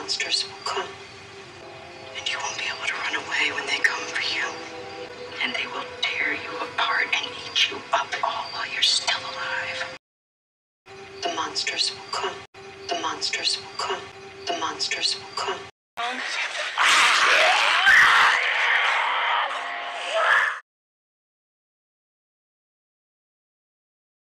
monsters will come. And you won't be able to run away when they come for you. And they will tear you apart and eat you up all while you're still alive. The monsters will come. The monsters will come. The monsters will come.